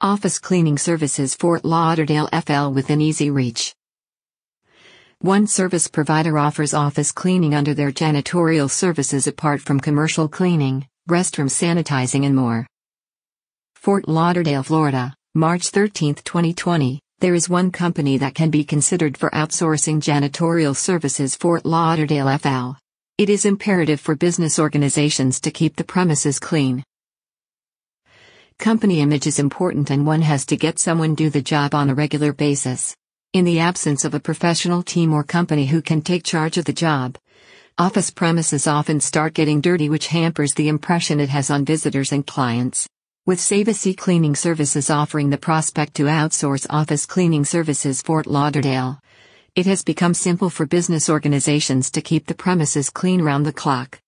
Office Cleaning Services Fort Lauderdale FL within easy reach. One service provider offers office cleaning under their janitorial services apart from commercial cleaning, restroom sanitizing, and more. Fort Lauderdale, Florida, March 13, 2020. There is one company that can be considered for outsourcing janitorial services Fort Lauderdale FL. It is imperative for business organizations to keep the premises clean. Company image is important and one has to get someone do the job on a regular basis. In the absence of a professional team or company who can take charge of the job, office premises often start getting dirty which hampers the impression it has on visitors and clients. With Savasi Cleaning Services offering the prospect to outsource office cleaning services Fort Lauderdale, it has become simple for business organizations to keep the premises clean round the clock.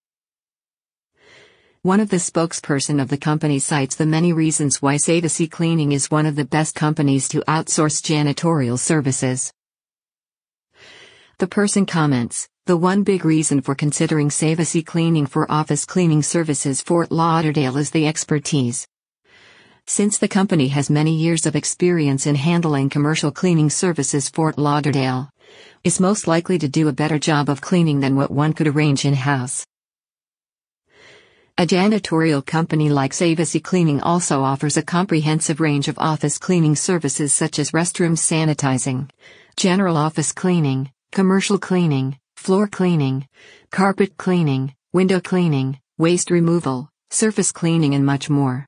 One of the spokesperson of the company cites the many reasons why Savasi Cleaning is one of the best companies to outsource janitorial services. The person comments, the one big reason for considering Savasi Cleaning for office cleaning services Fort Lauderdale is the expertise. Since the company has many years of experience in handling commercial cleaning services Fort Lauderdale is most likely to do a better job of cleaning than what one could arrange in-house. A janitorial company like Savasi Cleaning also offers a comprehensive range of office cleaning services such as restroom sanitizing, general office cleaning, commercial cleaning, floor cleaning, carpet cleaning, window cleaning, waste removal, surface cleaning, and much more.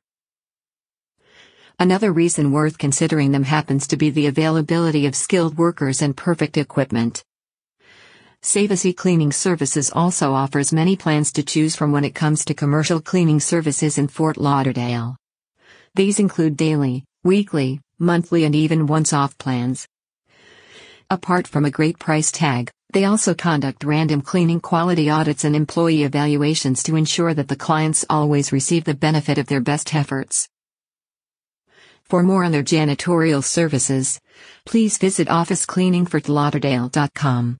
Another reason worth considering them happens to be the availability of skilled workers and perfect equipment. Savasi Cleaning Services also offers many plans to choose from when it comes to commercial cleaning services in Fort Lauderdale. These include daily, weekly, monthly, and even once off plans. Apart from a great price tag, they also conduct random cleaning quality audits and employee evaluations to ensure that the clients always receive the benefit of their best efforts. For more on their janitorial services, please visit officecleaningfortlauderdale.com.